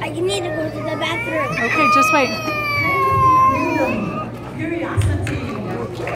I need to go to the bathroom. Okay, just wait.